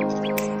Música